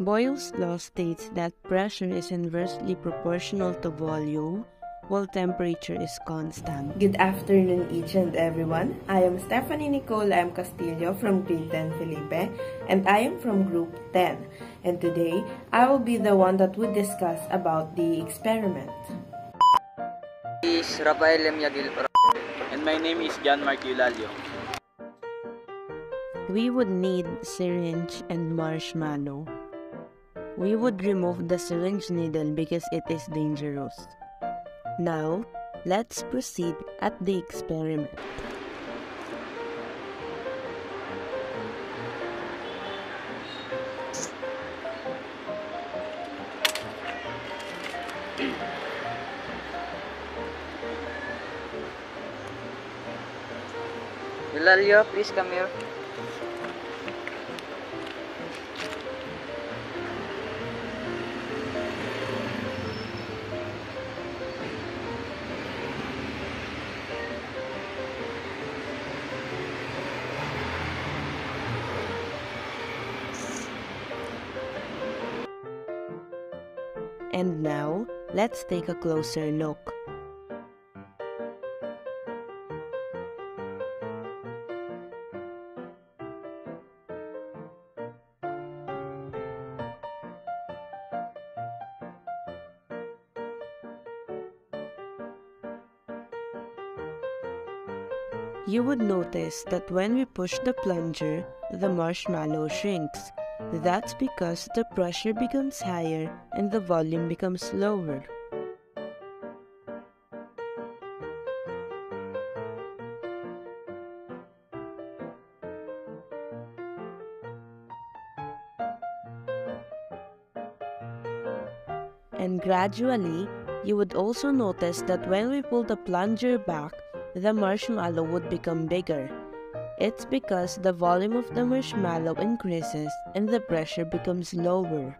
Boyle's law states that pressure is inversely proportional to volume while temperature is constant. Good afternoon each and everyone. I am Stephanie Nicole M. Castillo from grade 10 Felipe and I am from group 10. And today, I will be the one that would discuss about the experiment. is Rafael M. Yagil And my name is John Mark Eulalio. We would need syringe and marshmallow. We would remove the syringe needle because it is dangerous. Now, let's proceed at the experiment. Eulalio, please come here. And now, let's take a closer look. You would notice that when we push the plunger, the marshmallow shrinks. That's because the pressure becomes higher and the volume becomes lower. And gradually, you would also notice that when we pull the plunger back, the marshmallow would become bigger. It's because the volume of the marshmallow increases and the pressure becomes lower.